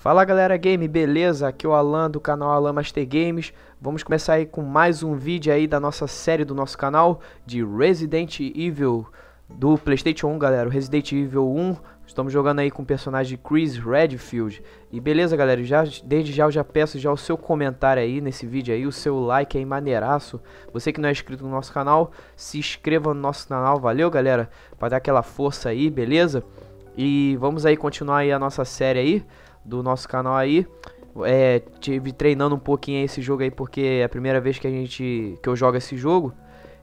Fala galera game, beleza? Aqui é o Alan do canal Alan Master Games. Vamos começar aí com mais um vídeo aí da nossa série do nosso canal de Resident Evil do Playstation 1, galera. Resident Evil 1, estamos jogando aí com o personagem Chris Redfield. E beleza, galera, já, desde já eu já peço já o seu comentário aí nesse vídeo aí, o seu like aí maneiraço. Você que não é inscrito no nosso canal, se inscreva no nosso canal, valeu galera? Para dar aquela força aí, beleza? E vamos aí continuar aí a nossa série aí do nosso canal aí. É, tive treinando um pouquinho esse jogo aí porque é a primeira vez que a gente que eu jogo esse jogo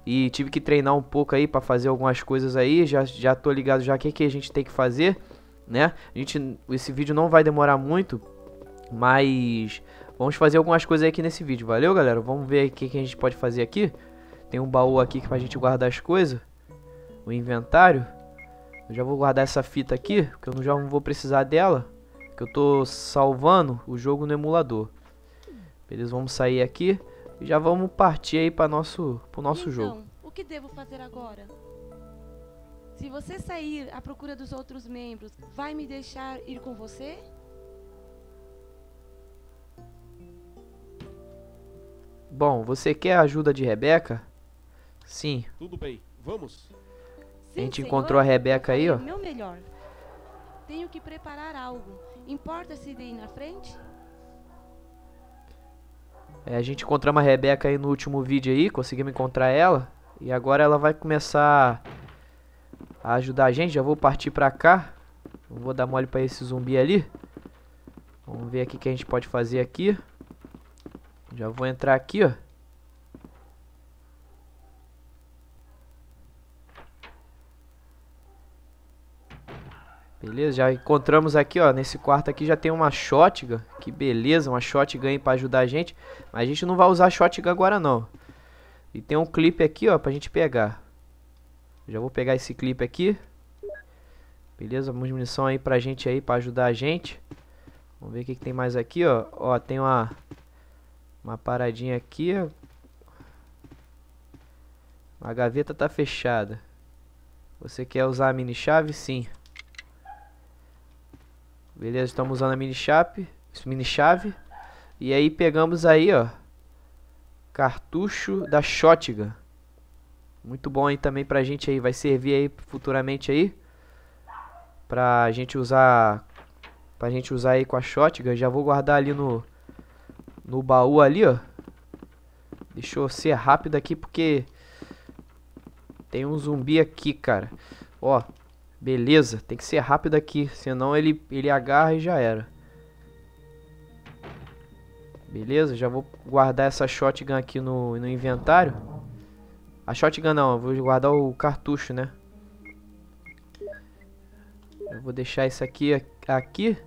e tive que treinar um pouco aí para fazer algumas coisas aí. Já já tô ligado já que que a gente tem que fazer, né? A gente esse vídeo não vai demorar muito, mas vamos fazer algumas coisas aqui nesse vídeo. Valeu, galera? Vamos ver o que que a gente pode fazer aqui. Tem um baú aqui pra gente guardar as coisas. O inventário. Eu já vou guardar essa fita aqui, porque eu já não vou precisar dela que eu tô salvando o jogo no emulador. Beleza, vamos sair aqui e já vamos partir aí para nosso pro nosso então, jogo. o que devo fazer agora? Se você sair à procura dos outros membros, vai me deixar ir com você? Bom, você quer a ajuda de Rebeca? Sim. Tudo bem, vamos? A gente senhor, encontrou a Rebeca aí, ó. Meu melhor. Tenho que preparar algo. Importa se ir na frente? É, a gente encontramos a Rebeca aí no último vídeo aí, conseguimos encontrar ela. E agora ela vai começar a ajudar a gente. Já vou partir pra cá. Vou dar mole pra esse zumbi ali. Vamos ver aqui o que a gente pode fazer aqui. Já vou entrar aqui, ó. Beleza, já encontramos aqui, ó, nesse quarto aqui já tem uma shotgun, que beleza, uma shotgun aí pra ajudar a gente, mas a gente não vai usar shotgun agora não. E tem um clipe aqui, ó, pra gente pegar. Já vou pegar esse clipe aqui. Beleza, uma munição aí pra gente aí, pra ajudar a gente. Vamos ver o que, que tem mais aqui, ó. Ó, tem uma, uma paradinha aqui. A gaveta tá fechada. Você quer usar a mini chave? Sim. Beleza, estamos usando a mini chave, mini chave. E aí pegamos aí, ó, cartucho da shotgun. Muito bom aí também pra gente aí, vai servir aí futuramente aí pra gente usar pra gente usar aí com a shotgun. Já vou guardar ali no no baú ali, ó. Deixa eu ser rápido aqui porque tem um zumbi aqui, cara. Ó, Beleza, tem que ser rápido aqui, senão ele, ele agarra e já era. Beleza, já vou guardar essa shotgun aqui no, no inventário. A shotgun não, vou guardar o cartucho, né? Eu vou deixar isso aqui aqui.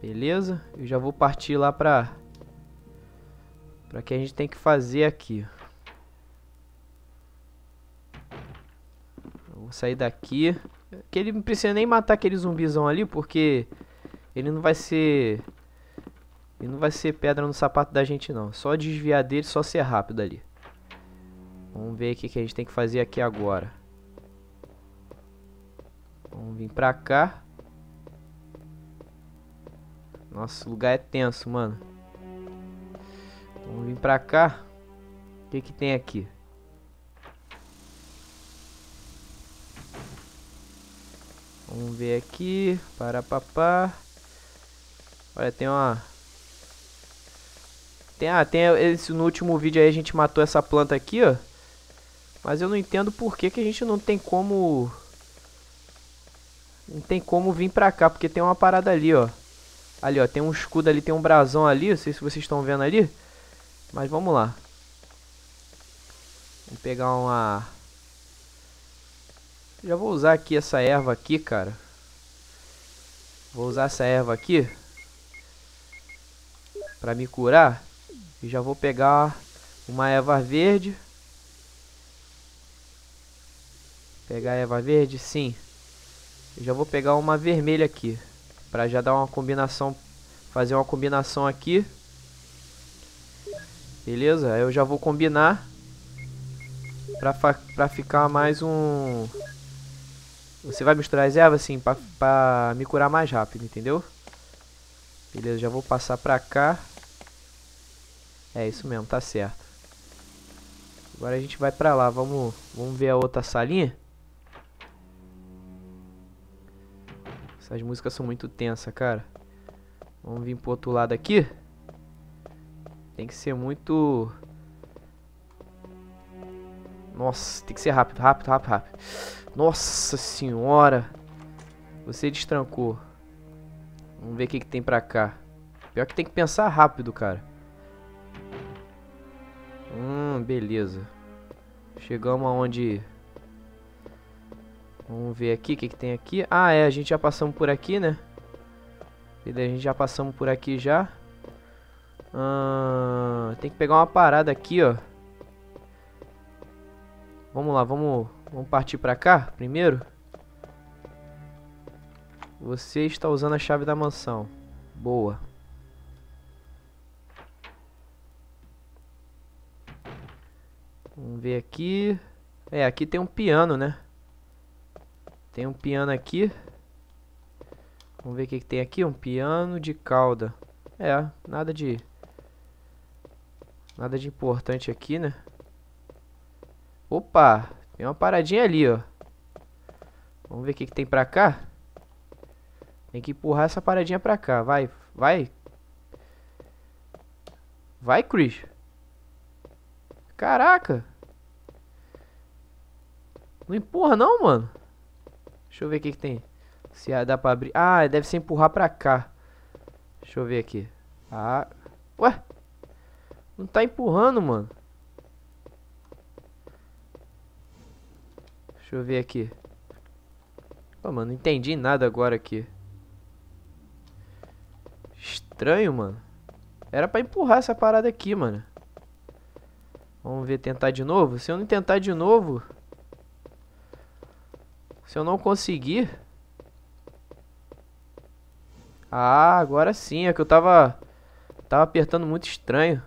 Beleza, eu já vou partir lá pra... Pra que a gente tem que fazer aqui. Vou sair daqui. Que ele não precisa nem matar aquele zumbizão ali, porque ele não vai ser... Ele não vai ser pedra no sapato da gente não. Só desviar dele, só ser rápido ali. Vamos ver o que, a gente tem que fazer aqui agora. Vamos vir pra cá. Nossa, o lugar é tenso, mano. Vamos vir pra cá. O que que tem aqui? Vamos ver aqui. Para papá. Olha, tem uma. Tem, ah, tem esse no último vídeo aí a gente matou essa planta aqui, ó. Mas eu não entendo por que, que a gente não tem como. Não tem como vir pra cá, porque tem uma parada ali, ó. Ali, ó, tem um escudo ali, tem um brasão ali, não sei se vocês estão vendo ali. Mas vamos lá. Vamos pegar uma já vou usar aqui essa erva aqui, cara. Vou usar essa erva aqui. Pra me curar. E já vou pegar uma erva verde. Pegar a erva verde? Sim. Já vou pegar uma vermelha aqui. Pra já dar uma combinação. Fazer uma combinação aqui. Beleza? Eu já vou combinar. Pra, pra ficar mais um... Você vai misturar as ervas assim, pra, pra me curar mais rápido, entendeu? Beleza, já vou passar pra cá. É isso mesmo, tá certo. Agora a gente vai pra lá. Vamos, vamos ver a outra salinha. Essas músicas são muito tensas, cara. Vamos vir pro outro lado aqui. Tem que ser muito... Nossa, tem que ser rápido, rápido, rápido, rápido. Nossa senhora. Você destrancou. Vamos ver o que, que tem pra cá. Pior que tem que pensar rápido, cara. Hum, beleza. Chegamos aonde... Vamos ver aqui o que, que tem aqui. Ah, é, a gente já passamos por aqui, né? A gente já passamos por aqui já. Ah, tem que pegar uma parada aqui, ó. Vamos lá, vamos, vamos partir pra cá primeiro. Você está usando a chave da mansão. Boa. Vamos ver aqui. É, aqui tem um piano, né? Tem um piano aqui. Vamos ver o que, que tem aqui. Um piano de cauda. É, nada de... Nada de importante aqui, né? Opa! Tem uma paradinha ali, ó. Vamos ver o que, que tem pra cá. Tem que empurrar essa paradinha pra cá. Vai, vai. Vai, Chris. Caraca. Não empurra não, mano. Deixa eu ver o que, que tem. Se dá pra abrir. Ah, deve ser empurrar pra cá. Deixa eu ver aqui. Ah. Ué? Não tá empurrando, mano. Deixa eu ver aqui. Pô, mano, não entendi nada agora aqui. Estranho, mano. Era pra empurrar essa parada aqui, mano. Vamos ver, tentar de novo. Se eu não tentar de novo... Se eu não conseguir... Ah, agora sim. É que eu tava... Tava apertando muito estranho.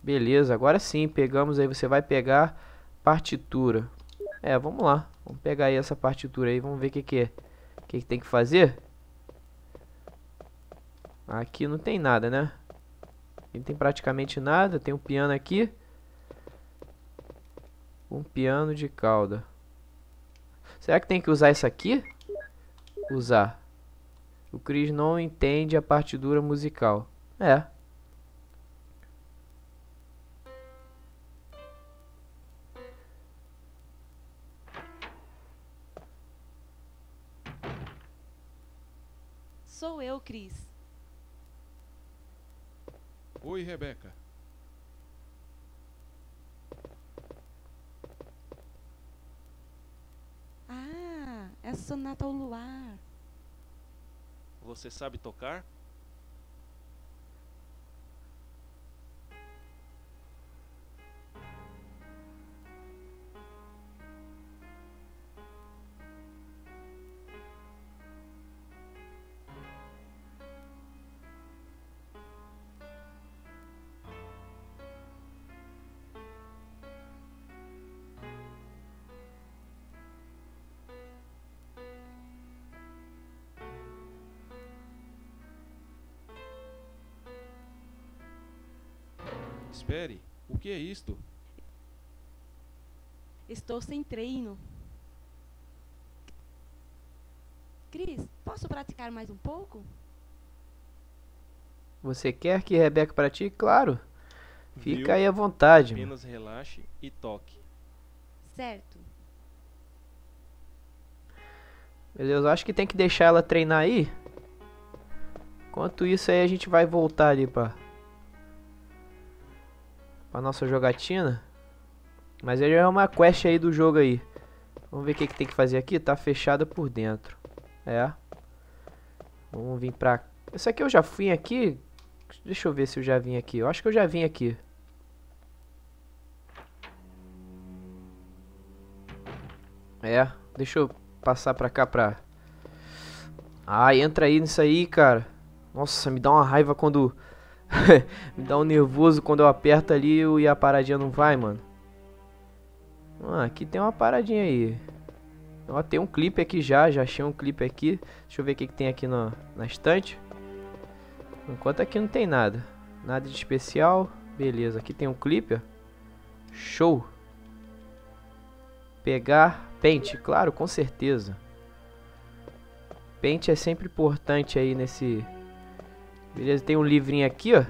Beleza, agora sim. Pegamos aí. Você vai pegar partitura. É, vamos lá. Vamos pegar aí essa partitura aí. Vamos ver o que que é. O que que tem que fazer. Aqui não tem nada, né? Aqui não tem praticamente nada. Tem um piano aqui. Um piano de cauda. Será que tem que usar isso aqui? Usar. O Chris não entende a partitura musical. É. Sou eu, Cris. Oi, Rebeca. Ah, é sonata ao luar. Você sabe tocar? Espere, o que é isto? Estou sem treino. Cris, posso praticar mais um pouco? Você quer que Rebeca pratique? Claro. Fica Viu? aí à vontade. mano. Apenas relaxe e toque. Certo. Beleza, eu acho que tem que deixar ela treinar aí. Enquanto isso aí a gente vai voltar ali pra... Pra nossa jogatina. Mas ele é uma quest aí do jogo aí. Vamos ver o que, que tem que fazer aqui. Tá fechada por dentro. É. Vamos vir pra... Esse aqui eu já fui aqui. Deixa eu ver se eu já vim aqui. Eu acho que eu já vim aqui. É, deixa eu passar pra cá pra... Ah, entra aí nisso aí, cara. Nossa, me dá uma raiva quando... me dá um nervoso quando eu aperto ali e a paradinha não vai, mano. Ah, aqui tem uma paradinha aí. Ó, tem um clipe aqui já, já achei um clipe aqui. Deixa eu ver o que, que tem aqui na, na estante. Enquanto aqui não tem nada. Nada de especial. Beleza, aqui tem um clipe, ó. Show. Pegar pente, claro, com certeza. Pente é sempre importante aí nesse... Beleza, tem um livrinho aqui, ó.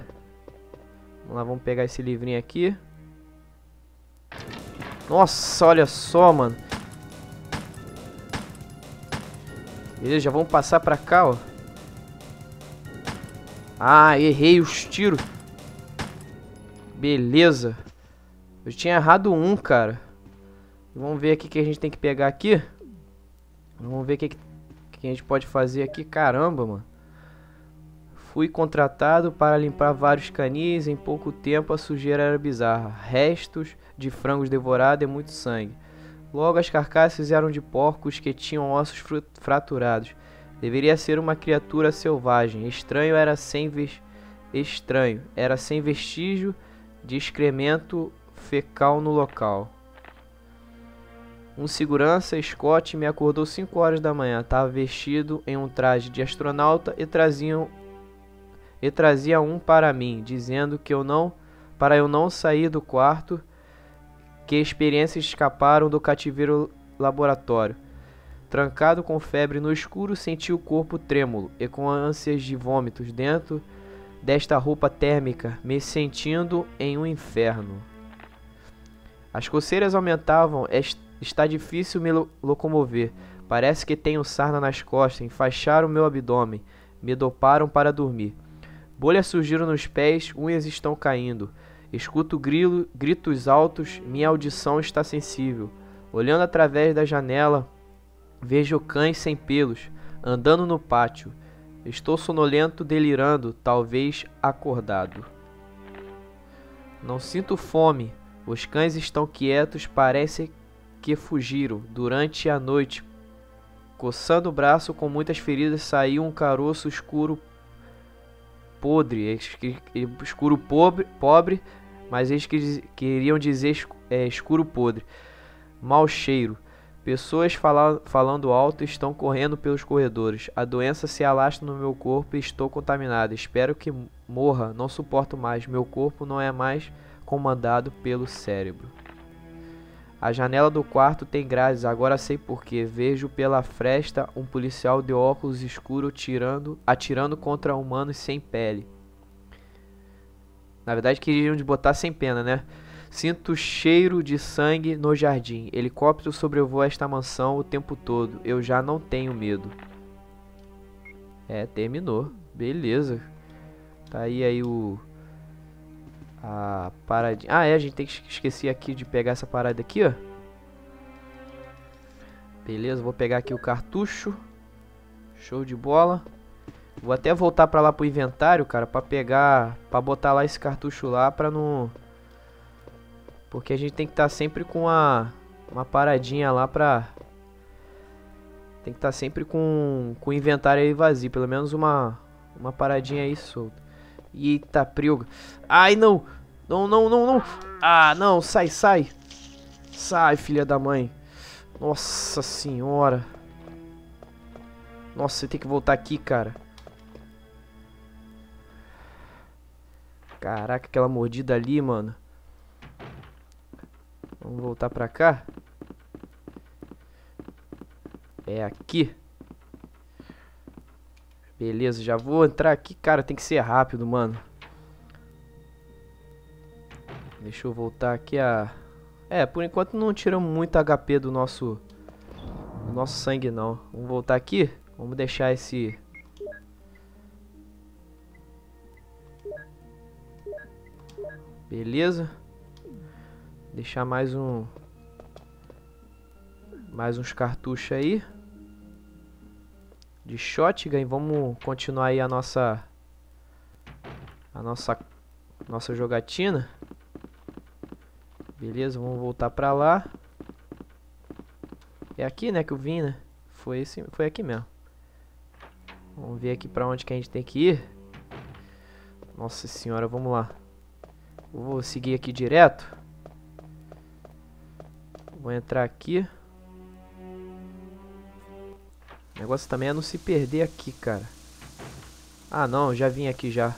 Vamos lá, vamos pegar esse livrinho aqui. Nossa, olha só, mano. Beleza, já vamos passar pra cá, ó. Ah, errei os tiros. Beleza. Eu tinha errado um, cara. Vamos ver aqui o que a gente tem que pegar aqui. Vamos ver o que, que a gente pode fazer aqui. Caramba, mano. Fui contratado para limpar vários canis. Em pouco tempo a sujeira era bizarra. Restos de frangos devorados e muito sangue. Logo as carcaças eram de porcos que tinham ossos fraturados. Deveria ser uma criatura selvagem. Estranho era sem estranho, era sem vestígio de excremento fecal no local. Um segurança, Scott, me acordou 5 horas da manhã. Estava vestido em um traje de astronauta e trazia, e trazia um para mim, dizendo que eu não, para eu não sair do quarto, que experiências escaparam do cativeiro laboratório. Trancado com febre no escuro, senti o corpo trêmulo e com ânsias de vômitos dentro desta roupa térmica, me sentindo em um inferno. As coceiras aumentavam, está difícil me locomover. Parece que tenho sarna nas costas, enfaixaram meu abdômen, me doparam para dormir. Bolhas surgiram nos pés, unhas estão caindo. Escuto grilo, gritos altos, minha audição está sensível. Olhando através da janela, Vejo cães sem pelos andando no pátio. Estou sonolento, delirando, talvez acordado. Não sinto fome. Os cães estão quietos, parece que fugiram durante a noite. Coçando o braço com muitas feridas, saiu um caroço escuro podre, escuro pobre, pobre mas eles queriam dizer é, escuro podre, mau cheiro. Pessoas fala falando alto estão correndo pelos corredores. A doença se alastra no meu corpo e estou contaminado. Espero que morra. Não suporto mais. Meu corpo não é mais comandado pelo cérebro. A janela do quarto tem grades. Agora sei porquê. Vejo pela fresta um policial de óculos escuros tirando, atirando contra humanos sem pele. Na verdade, queriam de botar sem pena, né? Sinto cheiro de sangue no jardim. Helicóptero sobrevoa esta mansão o tempo todo. Eu já não tenho medo. É, terminou. Beleza. Tá aí aí o... A paradinha... Ah, é, a gente tem que esquecer aqui de pegar essa parada aqui, ó. Beleza, vou pegar aqui o cartucho. Show de bola. Vou até voltar pra lá pro inventário, cara, pra pegar... Pra botar lá esse cartucho lá pra não... Porque a gente tem que estar tá sempre com a, uma paradinha lá pra... Tem que estar tá sempre com, com o inventário aí vazio. Pelo menos uma, uma paradinha aí solta. Eita, priuga. Ai, não. Não, não, não, não. Ah, não. Sai, sai. Sai, filha da mãe. Nossa senhora. Nossa, você tem que voltar aqui, cara. Caraca, aquela mordida ali, mano. Vamos voltar pra cá. É aqui. Beleza, já vou entrar aqui. Cara, tem que ser rápido, mano. Deixa eu voltar aqui a... É, por enquanto não tiramos muito HP do nosso... Do nosso sangue, não. Vamos voltar aqui. Vamos deixar esse... Beleza. Deixar mais um... Mais uns cartuchos aí. De shotgun. Vamos continuar aí a nossa... A nossa... Nossa jogatina. Beleza, vamos voltar pra lá. É aqui, né, que eu vim, né? Foi, esse, foi aqui mesmo. Vamos ver aqui pra onde que a gente tem que ir. Nossa senhora, vamos lá. Vou seguir aqui direto. Vou entrar aqui. O negócio também é não se perder aqui, cara. Ah, não, já vim aqui já.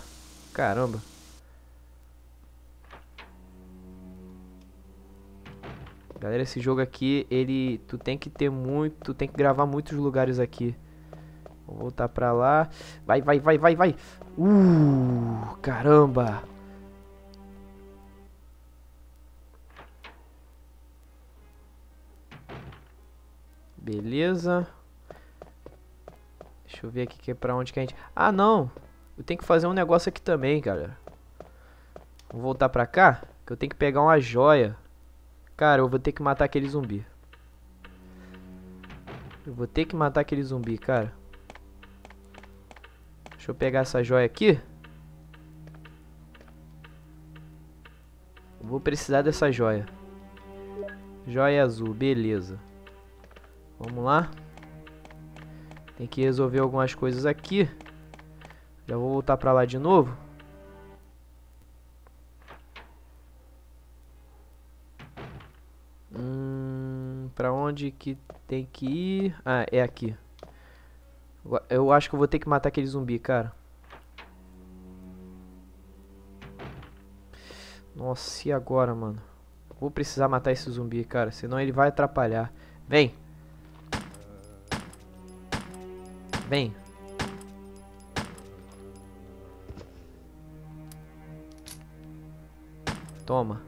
Caramba. Galera, esse jogo aqui, ele... Tu tem que ter muito... Tu tem que gravar muitos lugares aqui. Vou voltar pra lá. Vai, vai, vai, vai, vai. Uh, caramba. Beleza. Deixa eu ver aqui que é pra onde que a gente... Ah, não. Eu tenho que fazer um negócio aqui também, galera. Vou voltar pra cá. Que eu tenho que pegar uma joia. Cara, eu vou ter que matar aquele zumbi. Eu vou ter que matar aquele zumbi, cara. Deixa eu pegar essa joia aqui. Vou precisar dessa joia. Joia azul, beleza. Vamos lá. Tem que resolver algumas coisas aqui. Já vou voltar pra lá de novo. Hum, pra onde que tem que ir? Ah, é aqui. Eu acho que eu vou ter que matar aquele zumbi, cara. Nossa, e agora, mano? Vou precisar matar esse zumbi, cara. Senão ele vai atrapalhar. Vem. Vem. Toma.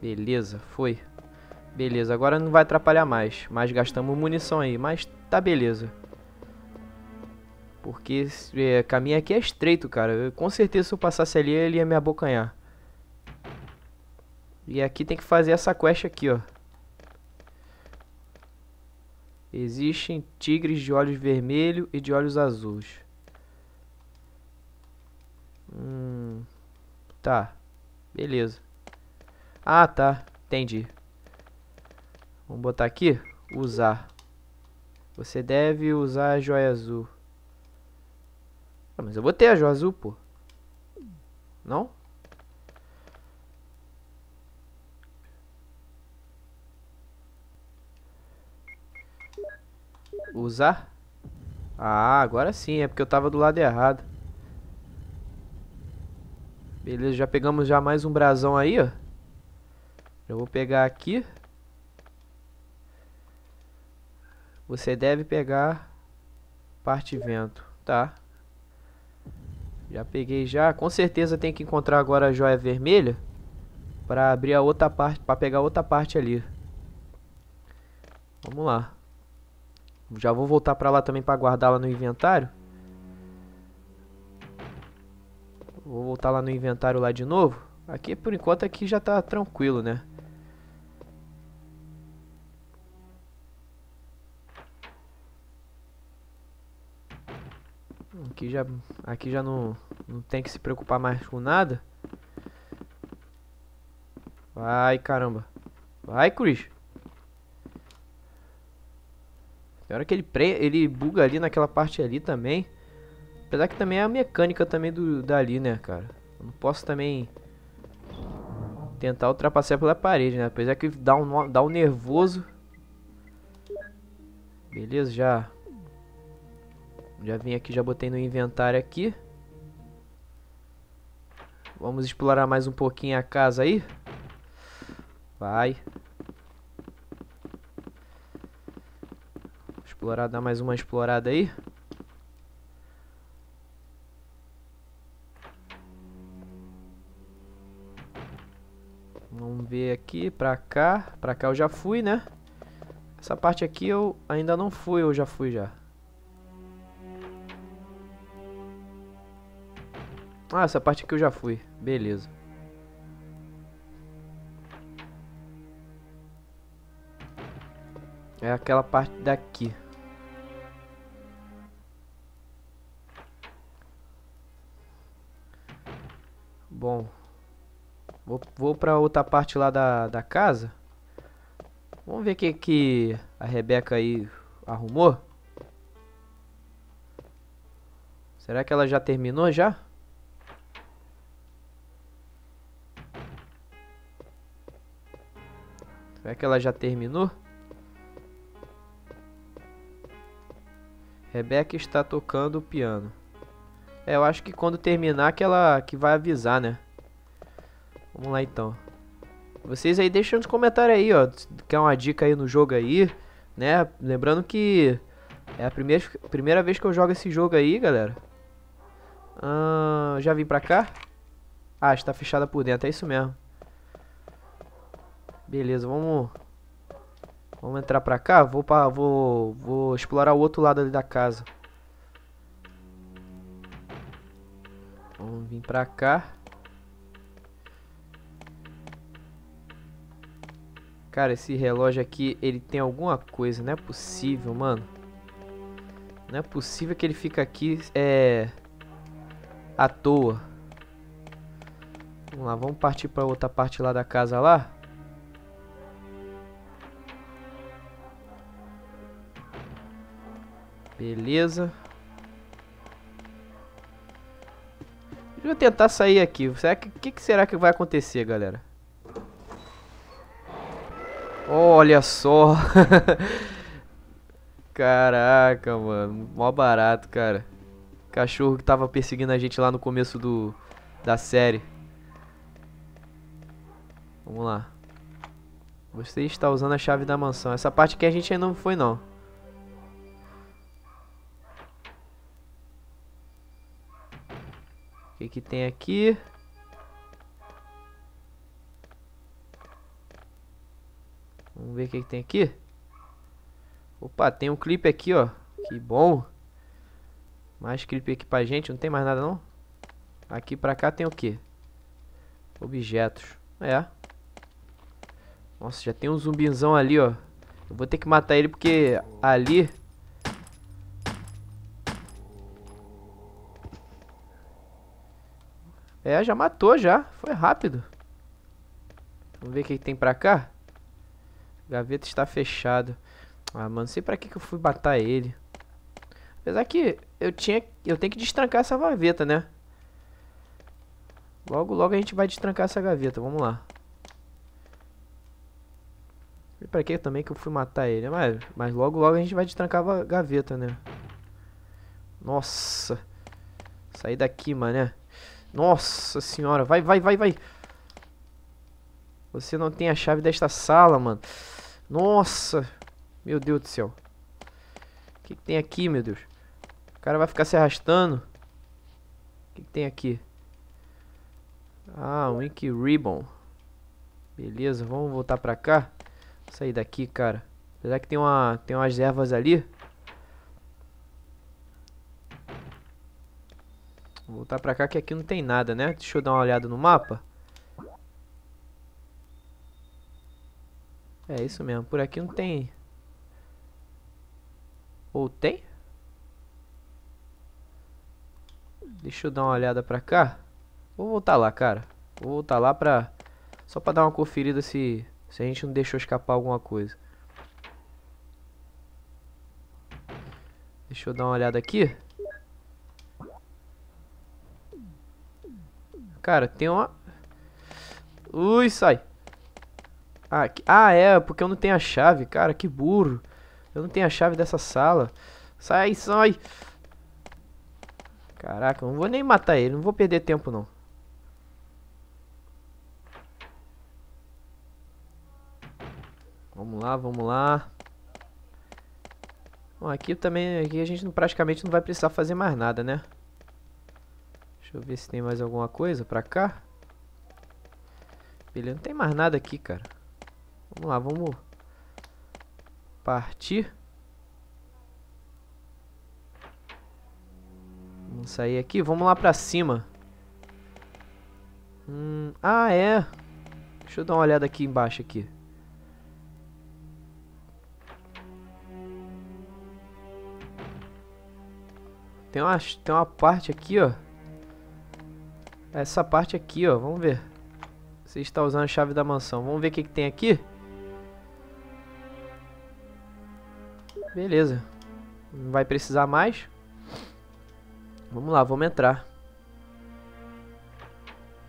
Beleza, foi. Beleza, agora não vai atrapalhar mais. Mas gastamos munição aí, mas tá beleza. Porque é, caminho aqui é estreito, cara. Eu, com certeza se eu passasse ali, ele ia me abocanhar. E aqui tem que fazer essa quest aqui, ó. Existem tigres de olhos vermelhos e de olhos azuis. Hum, tá. Beleza. Ah, tá. Entendi. Vamos botar aqui. Usar. Você deve usar a joia azul. Ah, mas eu botei a joia azul, pô. Não? Usar? Ah, agora sim, é porque eu tava do lado errado. Beleza, já pegamos já mais um brasão aí, ó. Eu vou pegar aqui. Você deve pegar parte vento, tá? Já peguei já. Com certeza tem que encontrar agora a joia vermelha para abrir a outra parte, para pegar outra parte ali. Vamos lá. Já vou voltar para lá também para guardá-la no inventário. Vou voltar lá no inventário lá de novo. Aqui, por enquanto, aqui já tá tranquilo, né? Aqui já, aqui já não, não tem que se preocupar mais com nada. Vai, caramba. Vai, Chris. Tem hora que ele, pre ele buga ali naquela parte ali também. Apesar que também é a mecânica também do, dali, né, cara? Eu não posso também tentar ultrapassar pela parede, né? Apesar que dá um, dá um nervoso. Beleza, já... Já vim aqui, já botei no inventário aqui. Vamos explorar mais um pouquinho a casa aí. Vai. Explorar, dar mais uma explorada aí. Vamos ver aqui, pra cá. Pra cá eu já fui, né? Essa parte aqui eu ainda não fui, eu já fui já. Ah, essa parte aqui eu já fui. Beleza. É aquela parte daqui. Bom. Vou, vou pra outra parte lá da, da casa. Vamos ver o que, que a Rebeca aí arrumou. Será que ela já terminou já? Será que ela já terminou? Rebeca está tocando o piano. É, eu acho que quando terminar que ela que vai avisar, né? Vamos lá então. Vocês aí deixam nos comentários aí, ó. Quer uma dica aí no jogo aí, né? Lembrando que é a primeira, primeira vez que eu jogo esse jogo aí, galera. Ah, já vim pra cá? Ah, está fechada por dentro, é isso mesmo. Beleza, vamos... Vamos entrar pra cá? Vou, pra, vou, vou explorar o outro lado ali da casa. Vamos vir pra cá. Cara, esse relógio aqui, ele tem alguma coisa. Não é possível, mano. Não é possível que ele fica aqui, é... À toa. Vamos lá, vamos partir pra outra parte lá da casa lá. Beleza. Deixa eu tentar sair aqui. Será que, que, que será que vai acontecer, galera? Olha só. Caraca, mano. Mó barato, cara. Cachorro que tava perseguindo a gente lá no começo do da série. Vamos lá. Você está usando a chave da mansão. Essa parte aqui a gente ainda não foi, não. O que, que tem aqui? Vamos ver o que, que tem aqui. Opa, tem um clipe aqui, ó. Que bom. Mais clipe aqui pra gente. Não tem mais nada, não? Aqui pra cá tem o quê? Objetos. É. Nossa, já tem um zumbizão ali, ó. Eu vou ter que matar ele porque ali É, já matou já. Foi rápido. Vamos ver o que tem pra cá. Gaveta está fechado. Ah, mano, não sei pra que, que eu fui matar ele. Apesar que eu tinha... Eu tenho que destrancar essa gaveta, né? Logo, logo a gente vai destrancar essa gaveta. Vamos lá. E pra que também que eu fui matar ele? Mas, mas logo, logo a gente vai destrancar a gaveta, né? Nossa. Sair daqui, mané. Nossa senhora, vai, vai, vai, vai. Você não tem a chave desta sala, mano. Nossa. Meu Deus do céu. O que, que tem aqui, meu Deus? O cara vai ficar se arrastando. O que, que tem aqui? Ah, um Ink Ribbon. Beleza, vamos voltar pra cá. Vou sair daqui, cara. Apesar que tem, uma, tem umas ervas ali. Vou voltar pra cá que aqui não tem nada, né? Deixa eu dar uma olhada no mapa. É isso mesmo, por aqui não tem... Ou tem? Deixa eu dar uma olhada pra cá. Vou voltar lá, cara. Vou voltar lá pra... Só pra dar uma conferida se, se a gente não deixou escapar alguma coisa. Deixa eu dar uma olhada aqui. Cara, tem uma... Ui, sai. Ah, ah, é, porque eu não tenho a chave. Cara, que burro. Eu não tenho a chave dessa sala. Sai, sai. Caraca, não vou nem matar ele. Não vou perder tempo, não. Vamos lá, vamos lá. Bom, aqui também aqui a gente praticamente não vai precisar fazer mais nada, né? Deixa eu ver se tem mais alguma coisa pra cá. Beleza, não tem mais nada aqui, cara. Vamos lá, vamos partir. Vamos sair aqui, vamos lá pra cima. Hum, ah, é. Deixa eu dar uma olhada aqui embaixo aqui. Tem uma, tem uma parte aqui, ó. Essa parte aqui, ó. Vamos ver. Você está usando a chave da mansão. Vamos ver o que, que tem aqui. Beleza. Não vai precisar mais. Vamos lá, vamos entrar.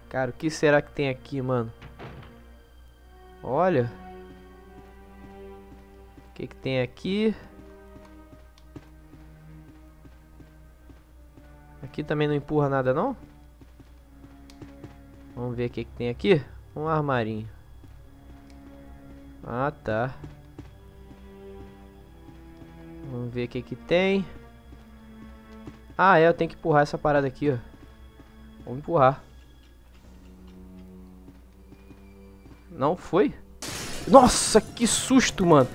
Cara, o que será que tem aqui, mano? Olha. O que, que tem aqui? Aqui também não empurra nada, não? Vamos ver o que, que tem aqui. Um armarinho. Ah, tá. Vamos ver o que que tem. Ah, é, eu tenho que empurrar essa parada aqui, ó. Vamos empurrar. Não foi? Nossa, que susto, mano.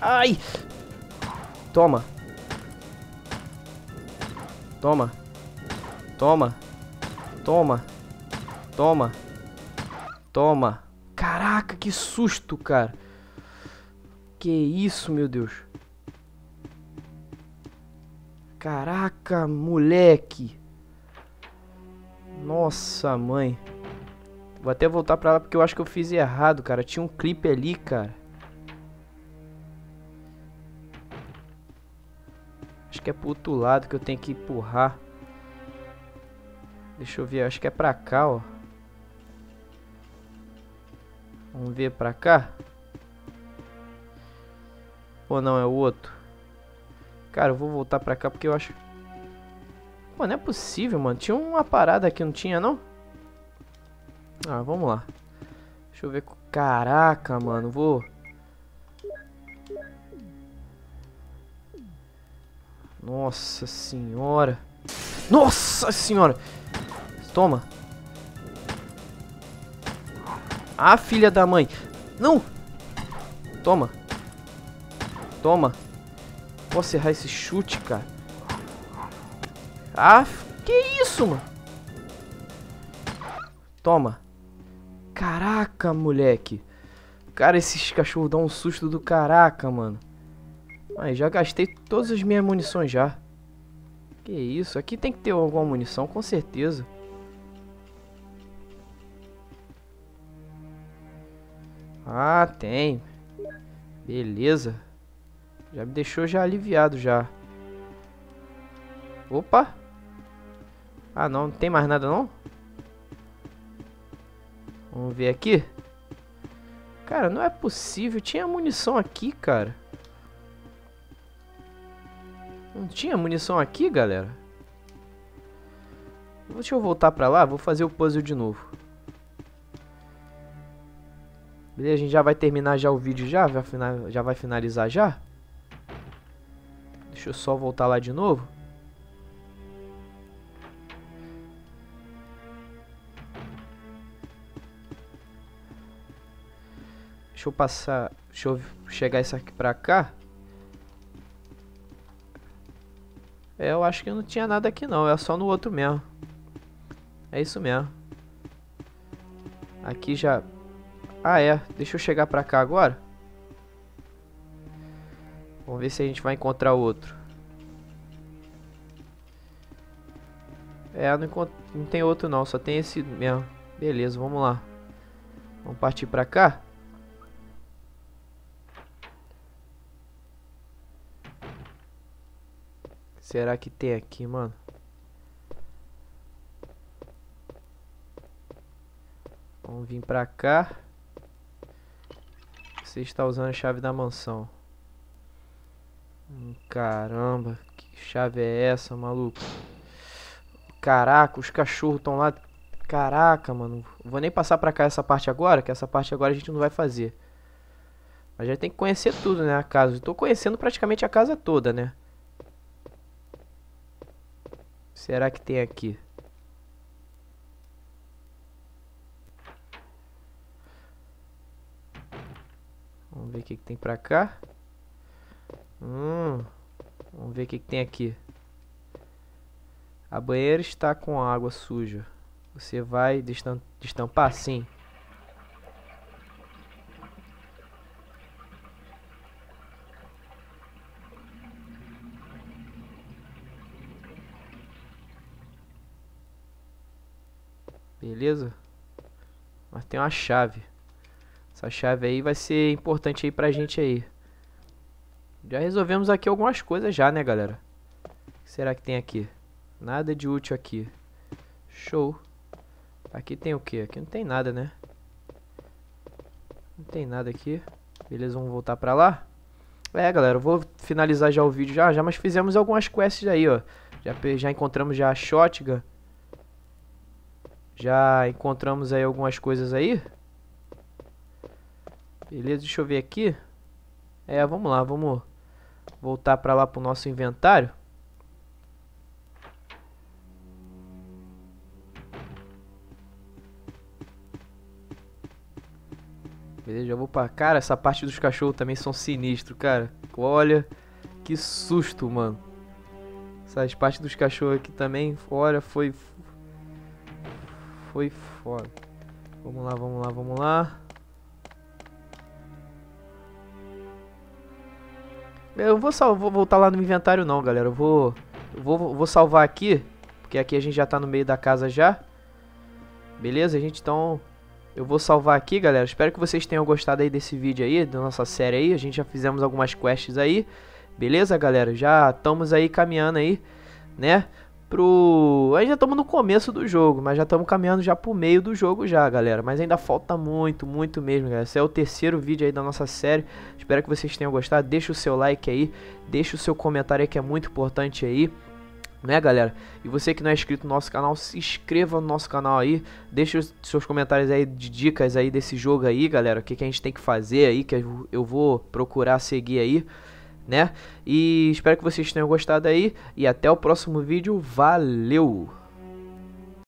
Ai. Toma. Toma. Toma. Toma. Toma. Toma. Caraca, que susto, cara. Que isso, meu Deus. Caraca, moleque. Nossa, mãe. Vou até voltar pra lá porque eu acho que eu fiz errado, cara. Tinha um clipe ali, cara. Acho que é pro outro lado que eu tenho que empurrar. Deixa eu ver, acho que é pra cá, ó. Vamos ver pra cá. Ou não, é o outro. Cara, eu vou voltar pra cá porque eu acho... Não é possível, mano. Tinha uma parada aqui, não tinha, não? Ah, vamos lá. Deixa eu ver. Caraca, mano. Vou... Nossa senhora. Nossa senhora. Toma. Ah, filha da mãe. Não. Toma. Toma. Posso errar esse chute, cara? Ah, que isso, mano? Toma. Caraca, moleque. Cara, esses cachorros dão um susto do caraca, mano. Aí, já gastei todas as minhas munições já. Que isso? Aqui tem que ter alguma munição, com certeza. Ah, tem. Beleza. Já me deixou já aliviado já. Opa. Ah, não. Não tem mais nada, não? Vamos ver aqui. Cara, não é possível. Tinha munição aqui, cara. Não tinha munição aqui, galera? Deixa eu voltar pra lá. Vou fazer o puzzle de novo. Beleza, a gente já vai terminar já o vídeo já? Já vai finalizar já? Deixa eu só voltar lá de novo. Deixa eu passar... Deixa eu chegar isso aqui pra cá. É, eu acho que não tinha nada aqui não. É só no outro mesmo. É isso mesmo. Aqui já... Ah, é. Deixa eu chegar pra cá agora. Vamos ver se a gente vai encontrar outro. É, não, não tem outro não. Só tem esse mesmo. Beleza, vamos lá. Vamos partir pra cá. Será que tem aqui, mano? Vamos vir pra cá. Você está usando a chave da mansão. Hum, caramba, que chave é essa, maluco? Caraca, os cachorros estão lá. Caraca, mano. Vou nem passar pra cá essa parte agora, que essa parte agora a gente não vai fazer. Mas já tem que conhecer tudo, né, a casa. Estou conhecendo praticamente a casa toda, né? Será que tem aqui? Vamos ver o que, que tem pra cá. Hum, vamos ver o que, que tem aqui. A banheira está com água suja. Você vai destampar sim. Beleza? Mas tem uma chave. Essa chave aí vai ser importante aí pra gente aí. Já resolvemos aqui algumas coisas já, né, galera? O que será que tem aqui? Nada de útil aqui. Show. Aqui tem o que? Aqui não tem nada, né? Não tem nada aqui. Beleza, vamos voltar pra lá. É, galera, eu vou finalizar já o vídeo já, já, mas fizemos algumas quests aí, ó. Já, já encontramos já a shotgun. Já encontramos aí algumas coisas aí. Beleza, deixa eu ver aqui. É, vamos lá, vamos voltar para lá pro nosso inventário. Beleza, já vou pra... Cara, essa parte dos cachorros também são sinistros, cara. Olha, que susto, mano. Essas partes dos cachorros aqui também, olha, foi... Foi foda. Vamos lá, vamos lá, vamos lá. Eu vou, sal vou voltar lá no inventário não, galera. Eu vou, eu vou, vou salvar aqui, porque aqui a gente já tá no meio da casa já. Beleza, gente? Então, eu vou salvar aqui, galera. Espero que vocês tenham gostado aí desse vídeo aí, da nossa série aí. A gente já fizemos algumas quests aí. Beleza, galera? Já estamos aí caminhando aí, né? Pro. Aí já estamos no começo do jogo, mas já estamos caminhando já pro meio do jogo já, galera. Mas ainda falta muito, muito mesmo, galera. Esse é o terceiro vídeo aí da nossa série. Espero que vocês tenham gostado. Deixa o seu like aí, deixa o seu comentário aí que é muito importante aí. Né, galera? E você que não é inscrito no nosso canal, se inscreva no nosso canal aí. Deixa os seus comentários aí de dicas aí desse jogo aí, galera. O que, que a gente tem que fazer aí, que eu vou procurar seguir aí né? E espero que vocês tenham gostado aí e até o próximo vídeo. Valeu!